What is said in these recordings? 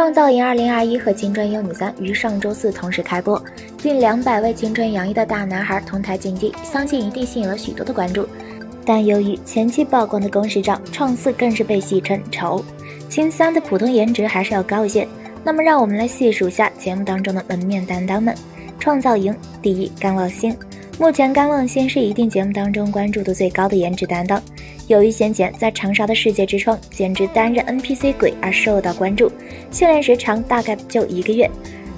创造营2021和青春有你三于上周四同时开播，近两百位青春洋溢的大男孩同台竞技，相信一定吸引了许多的关注。但由于前期曝光的公式照，创四更是被戏称丑，青三的普通颜值还是要高一些。那么让我们来细数下节目当中的门面担当们。创造营第一，甘望星。目前甘望星是一定节目当中关注度最高的颜值担当。由于先前在长沙的世界之窗兼职担任 NPC 鬼而受到关注，训练时长大概就一个月。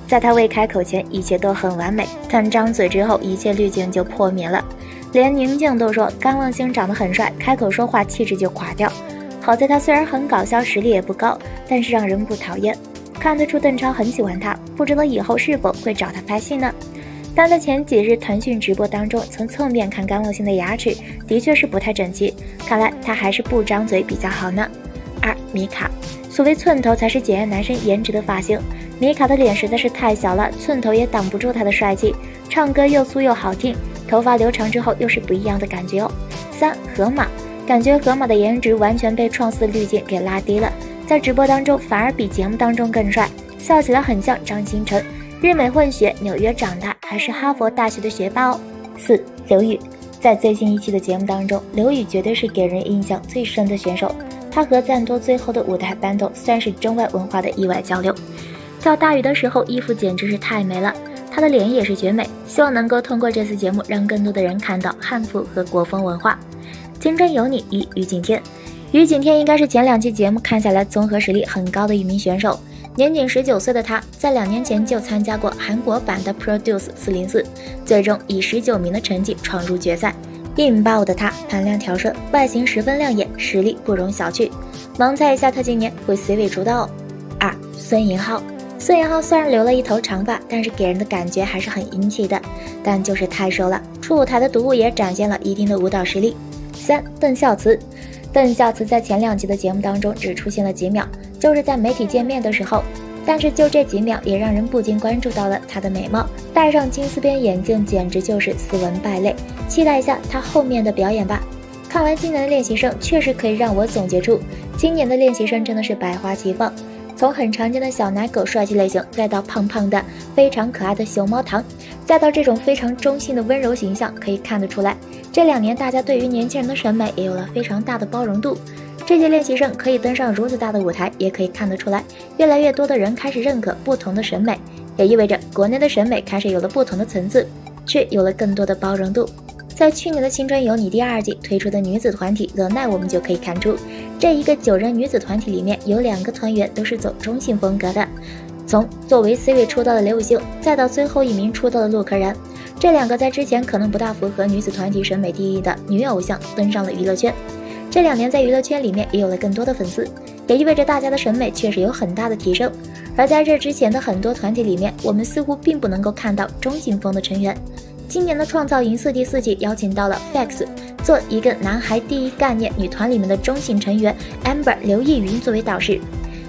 在他未开口前，一切都很完美，但张嘴之后，一切滤镜就破灭了。连宁静都说甘望星长得很帅，开口说话气质就垮掉。好在他虽然很搞笑，实力也不高，但是让人不讨厌。看得出邓超很喜欢他，不知道以后是否会找他拍戏呢？但在前几日腾讯直播当中，从侧面看甘望星的牙齿的确是不太整齐，看来他还是不张嘴比较好呢。二米卡，所谓寸头才是检验男生颜值的发型，米卡的脸实在是太小了，寸头也挡不住他的帅气，唱歌又粗又好听，头发留长之后又是不一样的感觉哦。三河马，感觉河马的颜值完全被创四滤镜给拉低了，在直播当中反而比节目当中更帅，笑起来很像张新成。日美混血，纽约长大，还是哈佛大学的学霸哦。四刘宇，在最新一期的节目当中，刘宇绝对是给人印象最深的选手。他和赞多最后的舞台 battle 算是中外文化的意外交流。跳大鱼的时候，衣服简直是太美了，他的脸也是绝美。希望能够通过这次节目，让更多的人看到汉服和国风文化。青春有你一于景天，于景天应该是前两期节目看下来综合实力很高的一名选手。年仅十九岁的他，在两年前就参加过韩国版的 Produce 四零四，最终以十九名的成绩闯入决赛。一米八五的他，盘量调顺，外形十分亮眼，实力不容小觑。盲猜一下，他今年会 C 位出道。二孙颖浩，孙颖浩虽然留了一头长发，但是给人的感觉还是很英气的，但就是太瘦了。出舞台的独舞也展现了一定的舞蹈实力。三邓孝慈，邓孝慈在前两集的节目当中只出现了几秒。就是在媒体见面的时候，但是就这几秒也让人不禁关注到了她的美貌，戴上金丝边眼镜简直就是斯文败类。期待一下她后面的表演吧。看完今年的练习生，确实可以让我总结出，今年的练习生真的是百花齐放，从很常见的小奶狗帅气类型，再到胖胖的非常可爱的熊猫糖，再到这种非常中性的温柔形象，可以看得出来，这两年大家对于年轻人的审美也有了非常大的包容度。这届练习生可以登上如此大的舞台，也可以看得出来，越来越多的人开始认可不同的审美，也意味着国内的审美开始有了不同的层次，却有了更多的包容度。在去年的《青春有你》第二季推出的女子团体乐奈，我们就可以看出，这一个九人女子团体里面有两个团员都是走中性风格的。从作为 C 位出道的刘雨昕，再到最后一名出道的陆柯燃，这两个在之前可能不大符合女子团体审美定义的女偶像，登上了娱乐圈。这两年在娱乐圈里面也有了更多的粉丝，也意味着大家的审美确实有很大的提升。而在这之前的很多团体里面，我们似乎并不能够看到中性风的成员。今年的创造营四第四季邀请到了 Fax，做一个男孩第一概念女团里面的中性成员 Amber 刘逸云作为导师。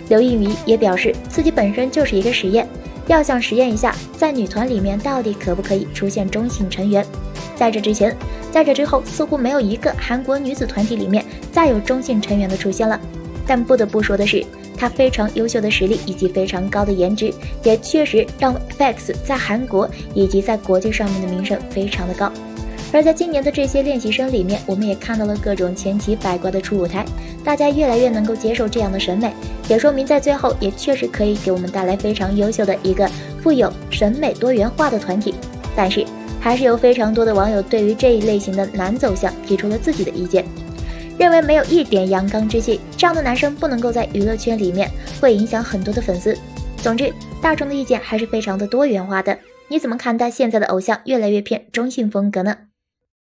刘逸云也表示自己本身就是一个实验，要想实验一下在女团里面到底可不可以出现中性成员。在这之前。在这之后，似乎没有一个韩国女子团体里面再有中性成员的出现了。但不得不说的是，她非常优秀的实力以及非常高的颜值，也确实让 FX 在韩国以及在国际上面的名声非常的高。而在今年的这些练习生里面，我们也看到了各种千奇百怪的初舞台，大家越来越能够接受这样的审美，也说明在最后也确实可以给我们带来非常优秀的一个富有审美多元化的团体。但是。还是有非常多的网友对于这一类型的男走向提出了自己的意见，认为没有一点阳刚之气，这样的男生不能够在娱乐圈里面，会影响很多的粉丝。总之，大众的意见还是非常的多元化的。你怎么看待现在的偶像越来越偏中性风格呢？